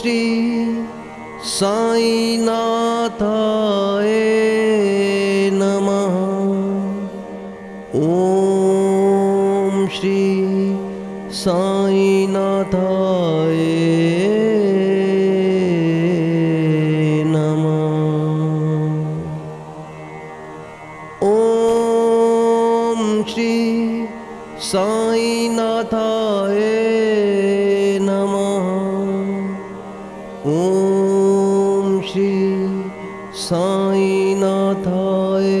श्री साई साईनाथाय नमः। ॐ श्री साईनाथाय नमः। ॐ श्री साईनाथाय श्री साई नाथाए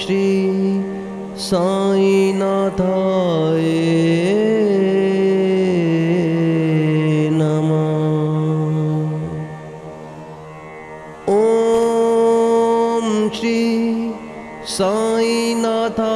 श्री साई नाथाय श्री